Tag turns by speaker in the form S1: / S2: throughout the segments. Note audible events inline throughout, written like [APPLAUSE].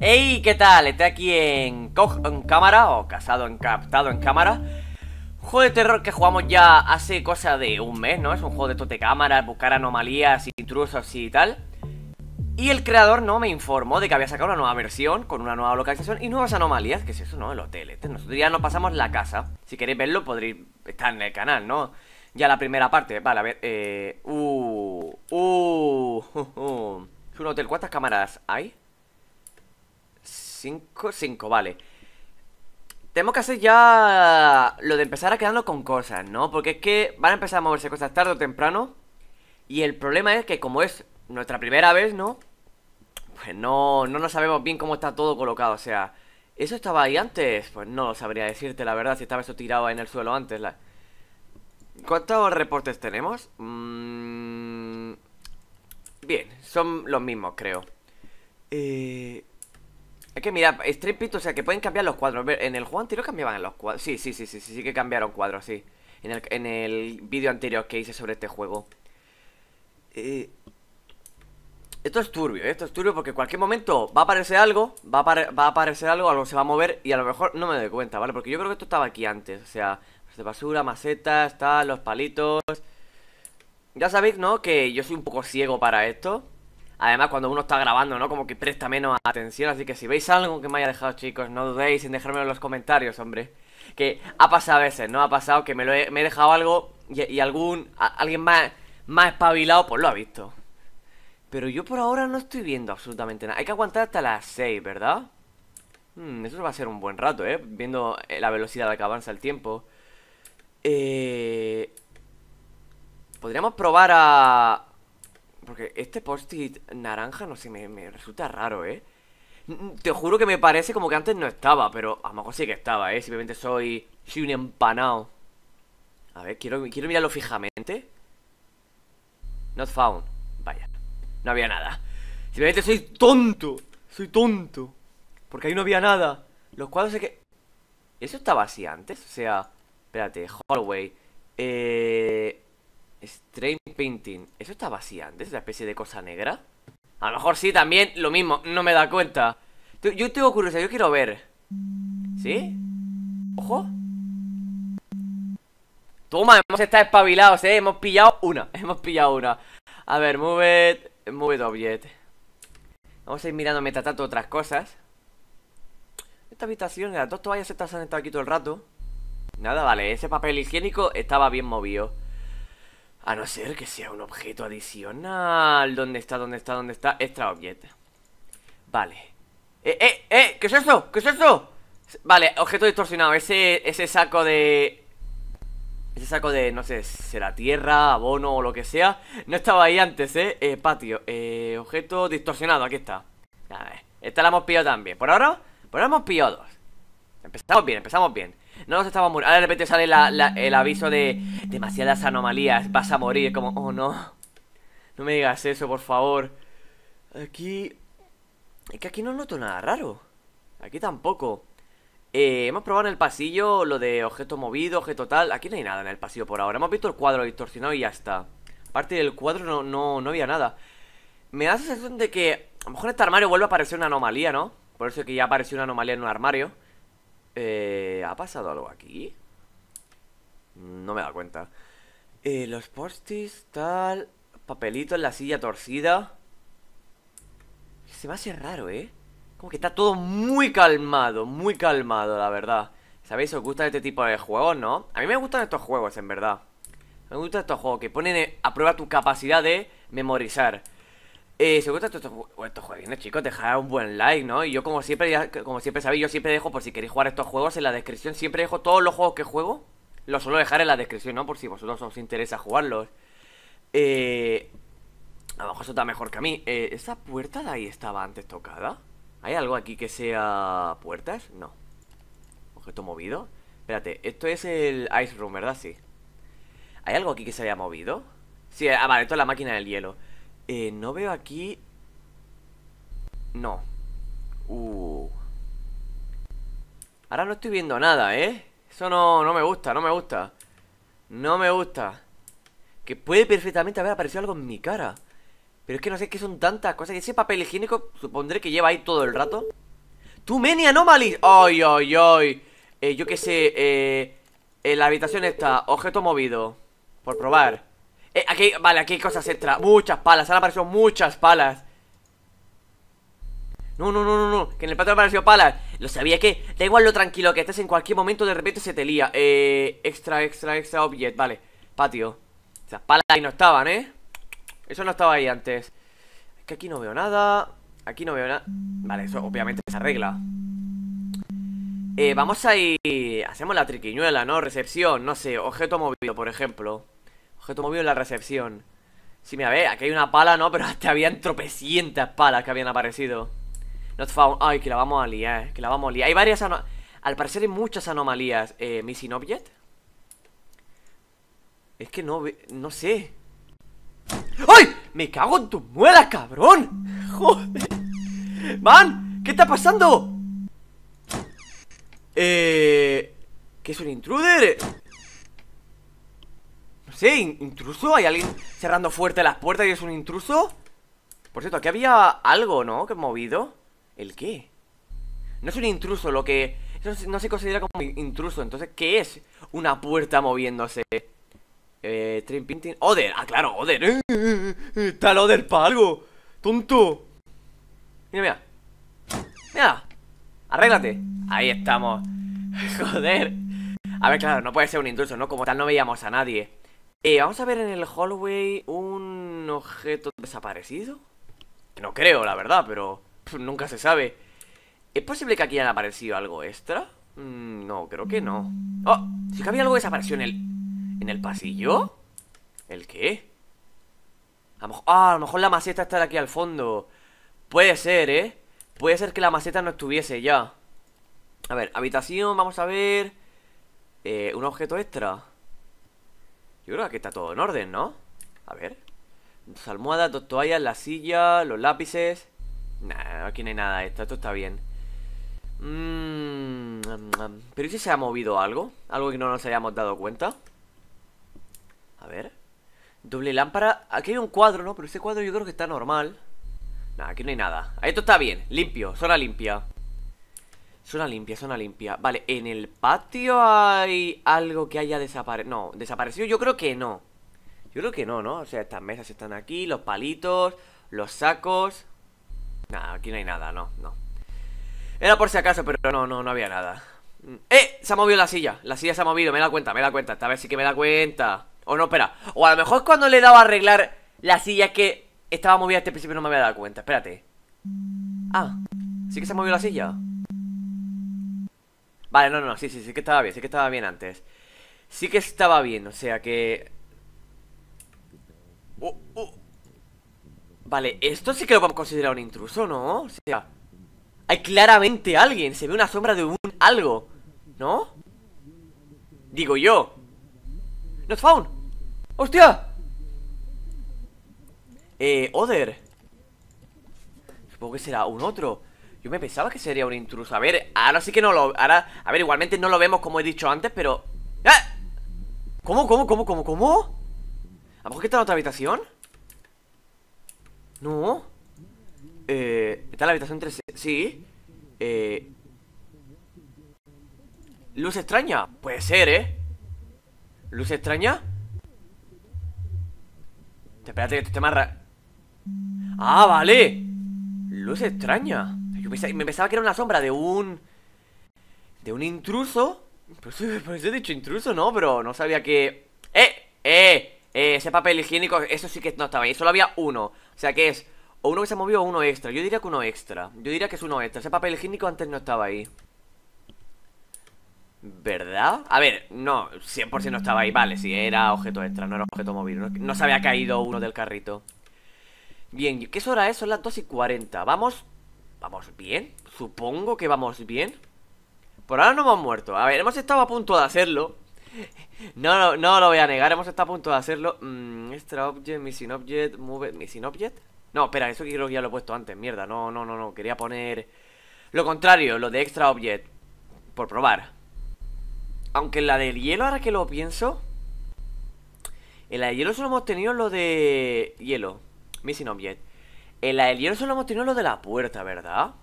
S1: Hey, ¿qué tal? Estoy aquí en, en cámara o casado en captado en cámara juego de terror que jugamos ya hace cosa de un mes, ¿no? Es un juego de tote cámara, buscar anomalías, intrusos y tal Y el creador, ¿no? Me informó de que había sacado una nueva versión con una nueva localización y nuevas anomalías ¿Qué es eso, no? El hotel este Nosotros ya nos pasamos la casa Si queréis verlo podréis estar en el canal, ¿no? Ya la primera parte, vale, a ver, eh... Uh... Uh... [LAUGHS] uh, Es un hotel, ¿cuántas cámaras hay? 5, 5, vale Tenemos que hacer ya lo de empezar a quedarnos con cosas, ¿no? Porque es que van a empezar a moverse cosas tarde o temprano Y el problema es que como es nuestra primera vez, ¿no? Pues no, no nos sabemos bien cómo está todo colocado, o sea ¿Eso estaba ahí antes? Pues no lo sabría decirte, la verdad, si estaba eso tirado en el suelo antes la... ¿Cuántos reportes tenemos? Mm, bien, son los mismos, creo Eh... Es que mira, Stream Pit, o sea que pueden cambiar los cuadros En el juego anterior cambiaban los cuadros Sí, sí, sí, sí, sí, sí que cambiaron cuadros, sí En el, en vídeo anterior que hice sobre este juego eh, Esto es turbio, ¿eh? esto es turbio porque en cualquier momento va a aparecer algo va a, va a aparecer algo, algo se va a mover Y a lo mejor no me doy cuenta, ¿vale? Porque yo creo que esto estaba aquí antes O sea, de basura, macetas, tal, los palitos Ya sabéis, ¿no? Que yo soy un poco ciego para esto Además, cuando uno está grabando, ¿no? Como que presta menos atención Así que si veis algo que me haya dejado, chicos No dudéis en dejármelo en los comentarios, hombre Que ha pasado a veces, ¿no? Ha pasado que me, he dejado algo Y, algún... alguien más, más espabilado, pues lo ha visto Pero yo por ahora no estoy viendo absolutamente nada Hay que aguantar hasta las 6, ¿verdad? Hmm, eso va a ser un buen rato, ¿eh? Viendo eh, la velocidad a la que avanza el tiempo Eh... Podríamos probar a... Porque este post-it naranja, no sé, me, resulta raro, ¿eh? Te juro que me parece como que antes no estaba, pero a lo mejor sí que estaba, ¿eh? Simplemente soy, soy un empanado. A ver, quiero, quiero mirarlo fijamente. Not found. Vaya, no había nada. Simplemente soy tonto. Soy tonto. Porque ahí no había nada. Los cuadros de que... ¿Eso estaba así antes? O sea... Espérate, hallway. Eh... Strain Painting. ¿Eso estaba así antes? ¿La especie de cosa negra? A lo mejor sí, también lo mismo, no me da cuenta. Yo tengo curiosidad, yo quiero ver. ¿Sí? Ojo Toma, hemos estado espabilados, eh Hemos pillado una, [LAUGHS] hemos pillado una. A ver, move it, move it object Vamos a ir mirando mientras tanto otras cosas. Esta habitación, las dos toallas estas han estado aquí todo el rato. Nada, vale, ese papel higiénico estaba bien movido a no ser que sea un objeto adicional. ¿Dónde está? ¿Dónde está? ¿Dónde está? Extra object. Vale. ¡Eh, eh, eh! ¿Qué es eso? ¿Qué es eso? Vale, objeto distorsionado. Ese, ese saco de... Ese saco de, no sé, será tierra, abono o lo que sea. No estaba ahí antes, ¿eh? eh patio. Eh, objeto distorsionado, aquí está. A ver, esta la hemos pillado también. Por ahora, por ahora hemos pillado dos. Empezamos bien, empezamos bien. No nos estamos muriendo. Ahora de repente sale el aviso de demasiadas anomalías. Vas a morir. Como, oh no. No me digas eso, por favor. Aquí... Es que aquí no noto nada raro. Aquí tampoco. Eh, hemos probado en el pasillo lo de objeto movido, objeto tal. Aquí no hay nada en el pasillo por ahora. Hemos visto el cuadro distorsionado y ya está. Aparte del cuadro no, no, no había nada. Me da la sensación de que a lo mejor en este armario vuelve a aparecer una anomalía, ¿no? Por eso que ya apareció una anomalía en un armario. Eh, ¿Ha pasado algo aquí? No me da cuenta eh, Los postis, tal Papelito en la silla torcida Se me hace raro, ¿eh? Como que está todo muy calmado Muy calmado, la verdad ¿Sabéis? ¿Os gusta este tipo de juegos, no? A mí me gustan estos juegos, en verdad Me gustan estos juegos que ponen a prueba tu capacidad de memorizar eh, si os gusta estos, juegos, chicos, dejad un buen like, ¿no? Y yo como siempre, como siempre sabéis, yo siempre dejo, por si queréis jugar estos juegos, en la descripción Siempre dejo todos los juegos que juego Los suelo dejar en la descripción, ¿no? Por si vosotros os interesa jugarlos Eh... A lo mejor eso está mejor que a mí eh, ¿Esa puerta de ahí estaba antes tocada? ¿Hay algo aquí que sea... puertas? No Objeto movido Espérate, esto es el Ice Room, ¿verdad? Sí ¿Hay algo aquí que se haya movido? Sí, ah, vale, esto es la máquina del hielo eh, no veo aquí... No. Uh. Ahora no estoy viendo nada, ¿eh? Eso no, no me gusta, no me gusta. No me gusta. Que puede perfectamente haber aparecido algo en mi cara. Pero es que no sé qué son tantas cosas. Que ese papel higiénico supondré que lleva ahí todo el rato. Too many anomalies Ay, ay, ay eh, Yo qué sé eh, la habitación está Objeto movido Por probar eh, aquí, Vale, aquí hay cosas extra. Muchas palas Han aparecido muchas palas. No, no, no, no, no, que en el patio apareció palas. Lo sabía que, da igual lo tranquilo que estés En cualquier momento de repente se te lía. Eh, extra, extra, extra object, vale. Patio. Esas palas ahí no estaban, ¿eh? Eso no estaba ahí antes. Es que aquí no veo nada. Aquí no veo nada. Vale, eso obviamente se arregla. Eh, vamos a ir... Hacemos la triquiñuela, ¿no? Recepción, no sé, objeto movido, por ejemplo Objeto movido en la recepción Sí, mira, ve, aquí hay una pala, ¿no? Pero hasta habían tropecientas palas que habían aparecido Not found. Ay, que la vamos a liar, que la vamos a liar. Hay varias Al parecer hay muchas anomalías. Eh, Missing Object. Es que no, no sé. ¡Ay! ¡Me cago en tus muelas, cabrón! ¡Joder! ¡Man! ¿Qué está pasando? Eh... ¿Qué es un intruder? Sé, ¿intruso? ¿Hay alguien cerrando fuerte las puertas y es un intruso? Por cierto, aquí había algo, ¿no? Que he movido ¿El qué? No es un intruso, lo que... no se considera como intruso, entonces, ¿qué es? Una puerta moviéndose. Eh, Train Painting... ¡Oder! ¡Ah, claro, Oder! ¡Eh, eh, eh, ¡Está el Oder para algo! ¡Tonto! Mira, mira. Mira. Arréglate. Ahí estamos. [LAUGHS] Joder. A ver, claro, no puede ser un intruso, ¿no? Como tal no veíamos a nadie. Eh, vamos a ver en el hallway un objeto desaparecido. No creo, la verdad, pero... Nunca se sabe. ¿Es posible que aquí haya aparecido algo extra? Mm, no, creo que no. ¡Oh! Sí que había algo que desapareció en el... ¿En el pasillo? ¿El qué? A lo, ah, a lo mejor la maceta está de aquí al fondo. Puede ser, ¿eh? Puede ser que la maceta no estuviese ya. A ver, habitación, vamos a ver... Eh, un objeto extra. Yo creo que aquí está todo en orden, ¿no? A ver. Dos almohadas, dos toallas, la silla, los lápices... Nah, aquí no hay nada esto, esto está bien. Mm, Pero ¿y si se ha movido algo? Algo que no nos hayamos dado cuenta A ver. Doble lámpara, aquí hay un cuadro, ¿no? Pero ese cuadro yo creo que está normal. Nah, aquí no hay nada. Esto está bien, limpio, zona limpia Zona limpia, zona limpia. Vale, ¿en el patio hay algo que haya desaparecido? No, desaparecido yo creo que no. Yo creo que no, ¿no? O sea, estas mesas están aquí, los palitos Los sacos. Nada, aquí no hay nada, no, no. Era por si acaso, pero no, no, no había nada. ¡Eh! Se ha movido la silla. La silla se ha movido, me da cuenta, me da cuenta. Esta vez sí que me da cuenta. O no, espera. O a lo mejor cuando le he dado a arreglar la silla que estaba movida este principio no me había dado cuenta. Espérate. Ah, ¿sí que se ha movido la silla? Vale, no, no, sí, sí, sí que estaba bien Sí que estaba bien antes Sí que estaba bien, o sea que... Oh, oh. Vale, esto sí que lo vamos a considerar un intruso, ¿no? O sea, hay claramente alguien, se ve una sombra de un algo, ¿no? Digo yo Not found ¡Hostia! Eh, Oder Supongo que será un otro Yo me pensaba que sería un intruso A ver, ahora sí que no lo... Ahora, a ver, igualmente no lo vemos como he dicho antes, pero... ¡Eh! ¿Cómo, cómo, cómo, cómo, cómo? ¿A lo mejor que está en otra habitación? No Eh... Está en la habitación 3 Sí Eh... ¿Luz extraña? Puede ser, ¿eh? ¿Luz extraña? Espérate, que esto más raro ¡Ah, vale! Luz extraña Yo me pensaba que era una sombra de un... De un intruso. [LAUGHS] Por eso, he dicho intruso, ¿no? Pero no sabía que... ¡Eh! ¡Eh! Eh, ese papel higiénico, eso sí que no estaba ahí Solo había uno. O sea que es o uno que se ha movido o uno extra. Yo diría que uno extra. Yo diría que es uno extra. Ese papel higiénico antes no estaba ahí. ¿Verdad? A ver, no, 100% no estaba ahí. Vale, sí, era objeto extra, no era objeto móvil. No, se había caído uno del carrito. Bien, ¿qué hora es? Son las 2 y 40 Vamos, vamos bien Supongo que vamos bien. Por ahora no hemos muerto. A ver, hemos estado a punto de hacerlo. No, no, no lo voy a negar, hemos estado a punto de hacerlo. Mm, Extra object, missing object, move, missing object No, espera, eso creo que ya lo he puesto antes, mierda. No, no, no, no, quería poner Lo contrario, lo de extra object Por probar. Aunque la del hielo, ahora que lo pienso En la del hielo solo hemos tenido lo de... Hielo Missing object En la del hielo solo hemos tenido lo de la puerta, ¿verdad?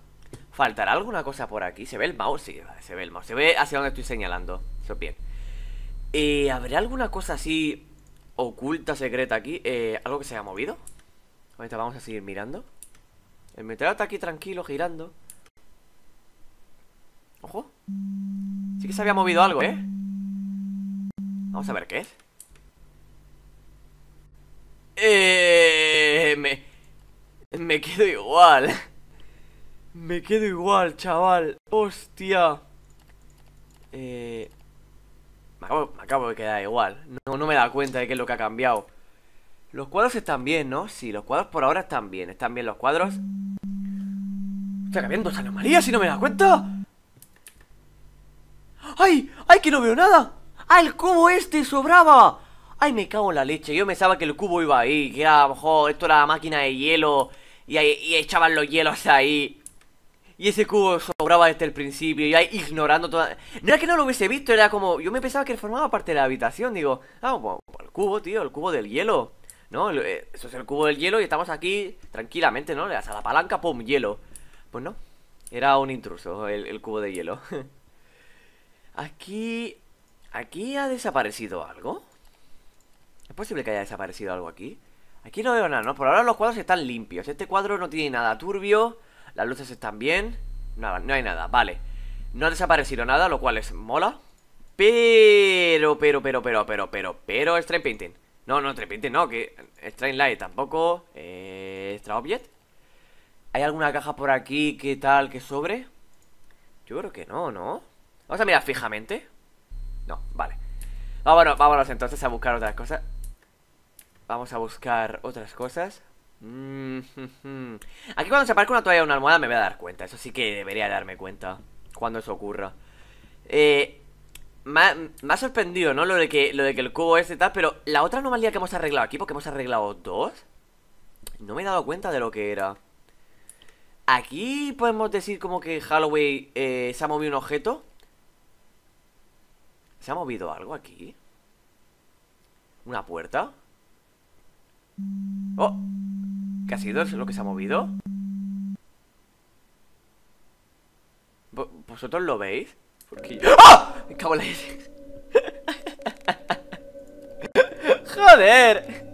S1: ¿Faltará alguna cosa por aquí? ¿Se ve el mouse? Sí, se ve el mouse Se ve hacia donde estoy señalando Eso bien eh, ¿Habrá alguna cosa así oculta, secreta aquí? Eh, ¿Algo que se haya movido? Ahorita vamos a seguir mirando El meteoro está aquí tranquilo, girando Ojo Sí que se había movido algo, ¿eh? Vamos a ver qué es Eh... Me... Me quedo igual Me quedo igual, chaval Hostia Eh... Me acabo, de quedar igual no, no me da cuenta de qué es lo que ha cambiado Los cuadros están bien, ¿no? Sí, los cuadros por ahora están bien Están bien los cuadros Estoy viendo esa anomalía si no me da cuenta ¡Ay! ¡Ay, que no veo nada! ¡Ah, el cubo este sobraba! ¡Ay, me cago en la leche! Yo pensaba que el cubo iba ahí Que a lo mejor esto era la máquina de hielo Y, y echaban los hielos ahí y ese cubo sobraba desde el principio Y ahí ignorando toda... No era que no lo hubiese visto, era como... Yo me pensaba que formaba parte de la habitación Digo, ah, pues, el cubo, tío, el cubo del hielo ¿No? Eh, eso es el cubo del hielo y estamos aquí tranquilamente, ¿no? Le das a la palanca, ¡pum! Hielo Pues no, era un intruso el, cubo de hielo [LAUGHS] Aquí... ¿Aquí ha desaparecido algo? ¿Es posible que haya desaparecido algo aquí? Aquí no veo nada, ¿no? Por ahora los cuadros están limpios. Este cuadro no tiene nada turbio las luces están bien Nada, no hay nada, vale. No ha desaparecido nada, lo cual es mola. Pero, pero, pero, pero, pero, pero, pero Strain Painting. No, no, Strain Painting no, que Strain Light tampoco eh, Extra Object. ¿Hay alguna caja por aquí que tal que sobre? Yo creo que no, ¿no? Vamos a mirar fijamente. No, vale. Vámonos, vámonos entonces a buscar otras cosas Vamos a buscar otras cosas Mm-hmm. [LAUGHS] Aquí cuando se aparezca una toalla o una almohada me voy a dar cuenta. Eso sí que debería darme cuenta cuando eso ocurra. Eh, me, ha, sorprendido, ¿no? Lo de, que, lo de que el cubo es y tal, pero la otra anomalía que hemos arreglado aquí, porque hemos arreglado dos, no me he dado cuenta de lo que era. Aquí podemos decir como que Halloween eh, se ha movido un objeto. ¿Se ha movido algo aquí? ¿Una puerta? ¡Oh! ¿Qué ha sido? ¿Es lo que se ha movido? ¿Vosotros lo veis? Porque... ¡Ah! Me cago en la [LAUGHS] ¡Joder!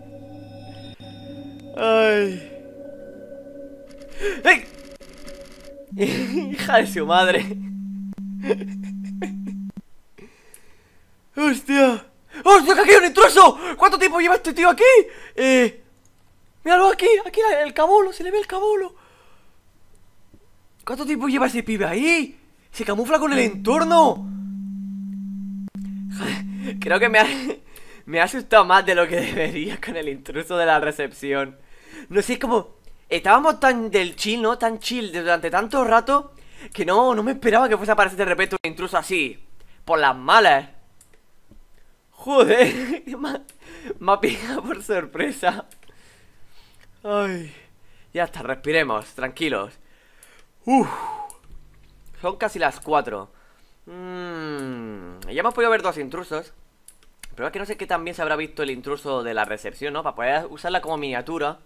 S1: ¡Ay! [LAUGHS] ¡Hija de su madre! [LAUGHS] ¡Hostia! ¡Hostia, que aquí hay un intruso! ¿Cuánto tiempo lleva este tío aquí? Eh... Míralo aquí, aquí el cabolo, se le ve el cabolo. ¿Cuánto tiempo lleva ese pibe ahí? Se camufla con el entorno. [LAUGHS] Creo que me ha, me ha asustado más de lo que debería con el intruso de la recepción. No sé, es como... Estábamos tan del chill, ¿no? Tan chill durante tanto rato que no, no me esperaba que fuese a aparecer de repente un intruso así. Por las malas. Joder, [LAUGHS] me ha pillado por sorpresa. Ay, ya está, respiremos, tranquilos. Uf, son casi las 4. Mmm, ya hemos podido ver dos intrusos. Pero es que no sé qué también se habrá visto el intruso de la recepción, ¿no? Para poder usarla como miniatura.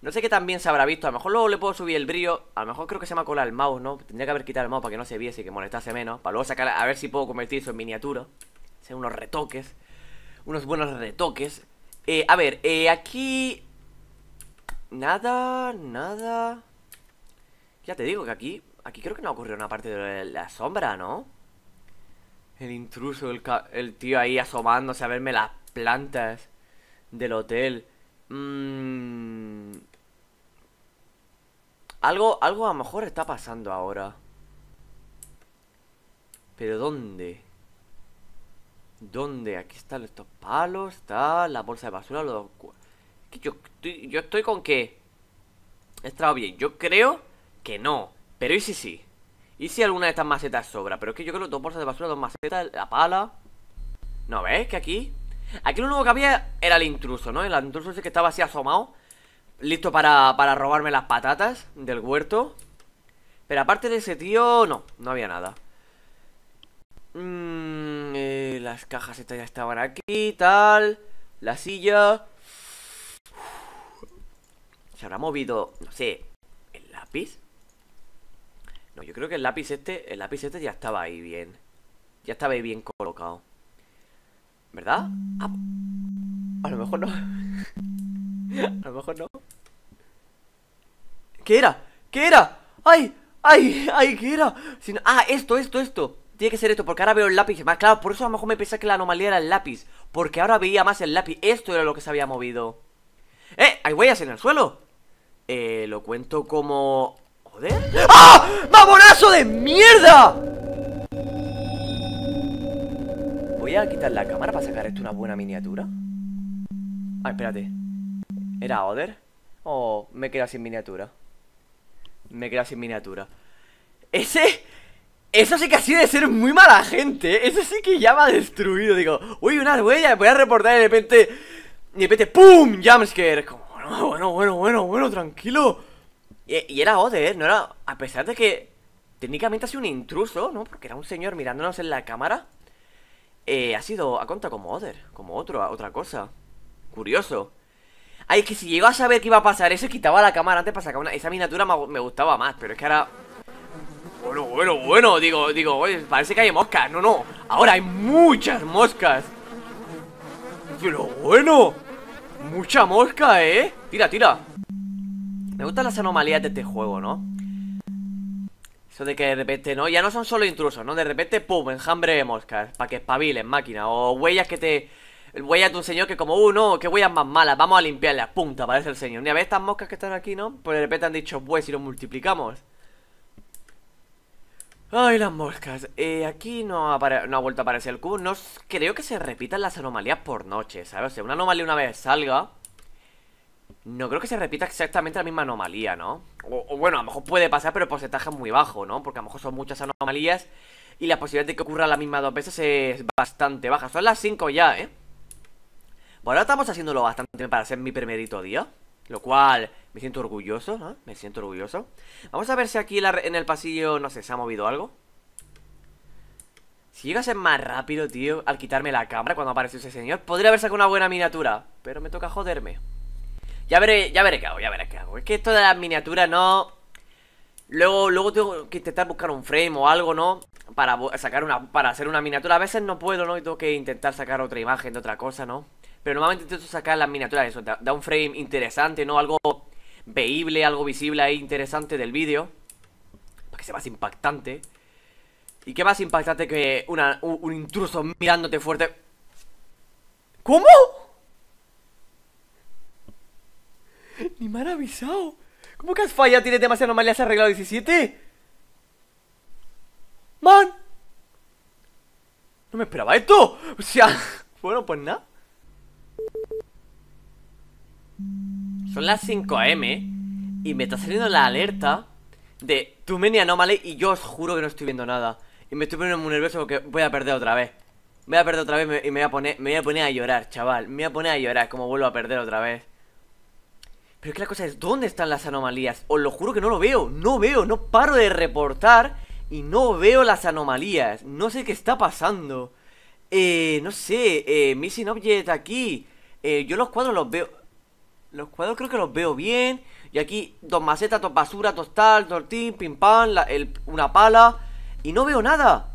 S1: No sé qué también se habrá visto. A lo mejor luego le puedo subir el brillo. A lo mejor creo que se me ha colado el mouse, ¿no? Tendría que haber quitado el mouse para que no se viese y que molestase menos. Para luego sacar, a ver si puedo convertir eso en miniatura. Hacer unos retoques. Unos buenos retoques. Eh, a ver, eh, aquí Nada, nada Ya te digo que aquí Aquí creo que no ocurrió una parte de la sombra, ¿no? El intruso, el, tío ahí asomándose a verme las plantas Del hotel mm. Algo, algo a lo mejor está pasando ahora ¿Pero dónde? ¿Dónde? Aquí están estos palos Está la bolsa de basura Los yo estoy, yo estoy con que he estado bien. Yo creo que no. Pero ¿y si sí? ¿Y si alguna de estas macetas sobra? Pero es que yo creo dos bolsas de basura, dos macetas, la pala. ¿No ves? Que aquí. Aquí lo único que había era el intruso, ¿no? El intruso ese que estaba así asomado. Listo para, para robarme las patatas del huerto. Pero aparte de ese tío, no, no había nada. Mmm, eh, las cajas estas ya estaban aquí, tal. La silla. ¿Se habrá movido, no sé, el lápiz? No, yo creo que el lápiz este, el lápiz este ya estaba ahí bien. Ya estaba ahí bien colocado. ¿Verdad? Ah, a lo mejor no. [LAUGHS] a lo mejor no. ¿Qué era? ¿Qué era? ¡Ay! ¡Ay! ¡Ay! ¿Qué era? ah, esto, esto, esto. Tiene que ser esto, porque ahora veo el lápiz. Más claro, por eso a lo mejor me pensé que la anomalía era el lápiz. Porque ahora veía más el lápiz. Esto era lo que se había movido. ¡Eh! Hay huellas en el suelo. Eh, lo cuento como... ¿Joder? ¡Ah! ¡Mamonazo de mierda! Voy a quitar la cámara para sacar esto una buena miniatura. Ah, espérate. ¿Era Oder? ¿O me queda sin miniatura? Me queda sin miniatura. Ese... Eso sí que ha sido de ser muy mala gente. ¿eh? Eso sí que ya me ha destruido. Digo, uy, una huella, voy a reportar y de repente. Y de repente, ¡pum! Jumpscare. Como, bueno, bueno, bueno, bueno, bueno, tranquilo. Y, era Oder, no era. A pesar de que técnicamente ha sido un intruso, ¿no? Porque era un señor mirándonos en la cámara. Eh, ha sido. Ha contado como Oder, como otro, otra cosa. Curioso. Ay, es que si llegó a saber que iba a pasar eso, quitaba la cámara antes para sacar una. Esa miniatura me gustaba más, pero es que ahora. Bueno, bueno, bueno, digo, digo, parece que hay moscas No, no, ahora hay muchas moscas Pero bueno Mucha mosca, ¿eh? Tira, tira Me gustan las anomalías de este juego, ¿no? Eso de que de repente, ¿no? Ya no son solo intrusos, ¿no? De repente, pum, enjambre de moscas Para que espabilen, máquina O huellas que te... Huellas de un señor que como, uh, no, qué huellas más malas Vamos a limpiarlas, punta, aparece el señor Ni a ver estas moscas que están aquí, ¿no? Pues de repente han dicho, pues, si lo multiplicamos Ay, las moscas. Eh, aquí no, ha vuelto a aparecer el cubo. No creo que se repitan las anomalías por noche, ¿sabes? Una anomalía una vez salga... No creo que se repita exactamente la misma anomalía, ¿no? O, bueno, a lo mejor puede pasar, pero el porcentaje es muy bajo, ¿no? Porque a lo mejor son muchas anomalías y la posibilidad de que ocurra la misma dos veces es bastante baja. Son las 5 ya, ¿eh? Bueno, ahora estamos haciéndolo bastante para ser mi primerito día. Lo cual me siento orgulloso, ¿no? Me siento orgulloso. Vamos a ver si aquí en el pasillo, no sé, se ha movido algo. Si llega a ser más rápido, tío, al quitarme la cámara cuando apareció ese señor, podría haber sacado una buena miniatura. Pero me toca joderme. Ya veré, ya veré qué hago, ya veré qué hago. Es que esto de las miniaturas no... Luego, luego tengo que intentar buscar un frame o algo, ¿no? Para sacar una, para hacer una miniatura. A veces no puedo, ¿no? Y tengo que intentar sacar otra imagen de otra cosa, ¿no? Pero normalmente intento sacar las miniaturas, eso, da un frame interesante, ¿no? Algo veíble, algo visible ahí interesante del vídeo. Para que sea más impactante. ¿Y qué más impactante que un, intruso mirándote fuerte? ¿Cómo? Ni me han avisado. ¿Cómo que has fallado? ¿Tienes demasiadas anomalías arreglado 17? ¡Man! No me esperaba esto. O sea, [LAUGHS] bueno, pues nada. Son las 5 am y me está saliendo la alerta de Too Many Anomaly y yo os juro que no estoy viendo nada. Y me estoy poniendo muy nervioso porque voy a perder otra vez. Voy a perder otra vez y me voy a poner, me voy a poner a llorar, chaval. Me voy a poner a llorar como vuelvo a perder otra vez. Pero es que la cosa es, ¿dónde están las anomalías? Os lo juro que no lo veo, no veo, no paro de reportar y no veo las anomalías. No sé qué está pasando. Eh, no sé, eh, Missing Object aquí. Eh, yo los cuadros los veo... Los cuadros creo que los veo bien. Y aquí dos macetas, dos basura, dos tal, tortín, pim pam, una pala. Y no veo nada.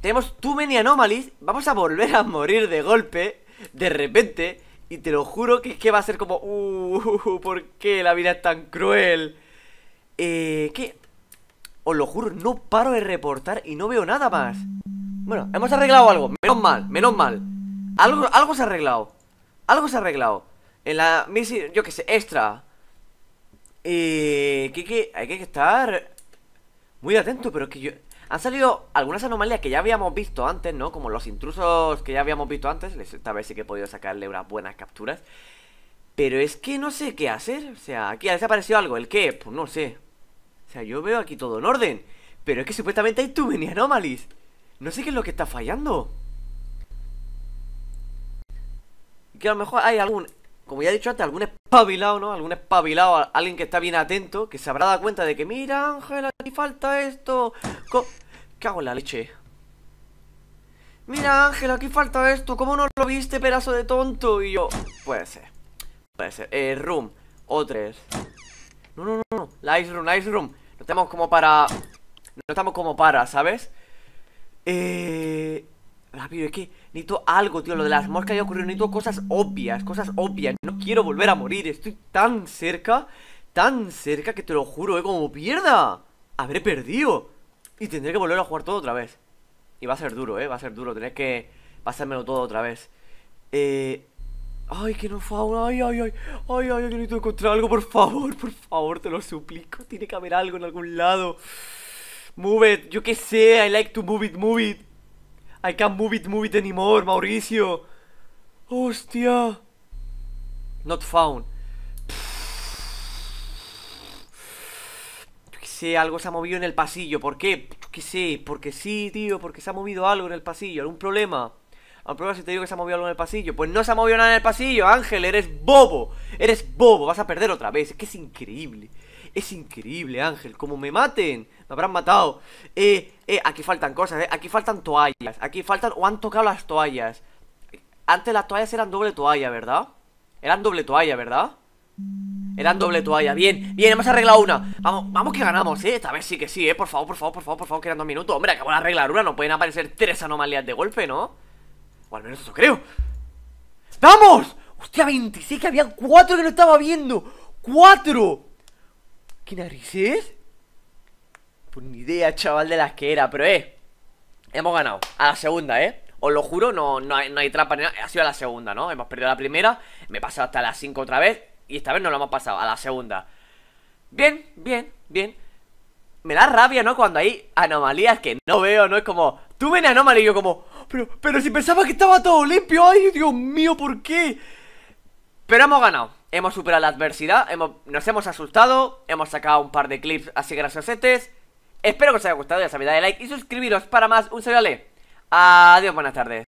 S1: Tenemos too many anomalies. Vamos a volver a morir de golpe. De repente. Y te lo juro que es que va a ser como... Uh, ¿por qué la vida es tan cruel? Eh, ¿qué? Os lo juro, no paro de reportar y no veo nada más. Bueno, hemos arreglado algo. Menos mal, menos mal. Algo, algo se ha arreglado. Algo se ha arreglado. En la misión, yo que sé, extra. Eh, que, que hay que estar muy atento, pero es que yo... Han salido algunas anomalías que ya habíamos visto antes, ¿no? Como los intrusos que ya habíamos visto antes. Esta vez sí que he podido sacarle unas buenas capturas. Pero es que no sé qué hacer. O sea, aquí ha desaparecido algo. ¿El qué? Pues no sé. O sea, yo veo aquí todo en orden. Pero es que supuestamente hay too many anomalies. No sé qué es lo que está fallando. Que a lo mejor hay algún como ya he dicho antes, algún espabilado, ¿no? Algún espabilado, alguien que está bien atento, que se habrá dado cuenta de que, mira, Ángela, aquí falta esto. Co Cago en la leche. Mira, Ángela, aquí falta esto. ¿Cómo no lo viste, pedazo de tonto? Y yo, puede ser. Puede ser. Eh, room. O tres. No, no, no, no. Ice room, ice room. Lo tenemos como para No estamos como para, ¿sabes? Eh... Rápido, es que necesito algo, tío. Lo de las moscas ya ocurrió, necesito cosas obvias Cosas obvias, no quiero volver a morir. Estoy tan cerca, tan cerca Que te lo juro, eh, como pierda Habré perdido. Y tendré que volver a jugar todo otra vez. Y va a ser duro, eh, va a ser duro. Tener que pasármelo todo otra vez. Eh... Ay, que no fauna, ay, ay, ay, ay, ay, que necesito encontrar algo, por favor, por favor, te lo suplico, tiene que haber algo en algún lado. Move it, yo que sé, I like to move it, move it. I can't move it, move it anymore, Mauricio. Hostia. Not found. Yo que sé, algo se ha movido en el pasillo, ¿por qué? Yo que sé, porque sí, tío, porque se ha movido algo en el pasillo, algún problema. A prueba si te digo que se ha movido algo en el pasillo Pues no se ha movido nada en el pasillo, Ángel, eres bobo Eres bobo, vas a perder otra vez Es que es increíble Es increíble, Ángel, como me maten Me habrán matado Eh, eh, aquí faltan cosas, eh Aquí faltan toallas Aquí faltan, o han tocado las toallas Antes las toallas eran doble toalla, ¿verdad? Eran doble toalla, ¿verdad? Eran doble toalla, bien, bien, hemos arreglado una Vamos, vamos que ganamos, eh, esta vez sí que sí, eh Por favor, por favor, por favor, por favor, quedan dos minutos Hombre, acabo de arreglar una, no pueden aparecer tres anomalías de golpe, ¿no? O al menos eso creo ¡Vamos! Hostia, 26 que había cuatro que no estaba viendo ¡Cuatro! ¿Qué narices? Pues ni idea, chaval, de las que era Pero, eh, hemos ganado A la segunda, eh Os lo juro, no, no, hay, no trampa ni nada Ha sido a la segunda, ¿no? Hemos perdido la primera Me he pasado hasta las 5 otra vez Y esta vez no lo hemos pasado, a la segunda Bien, bien, bien Me da rabia, ¿no? Cuando hay anomalías que no veo, ¿no? Es como, tú ven anomalía y yo como pero, pero si pensaba que estaba todo limpio ¡Ay, Dios mío, ¿por qué? Pero hemos ganado Hemos superado la adversidad hemos, Nos hemos asustado Hemos sacado un par de clips así graciosetes. Espero que os haya gustado Ya sabéis, darle like y suscribiros para más. Un saludo Adiós, buenas tardes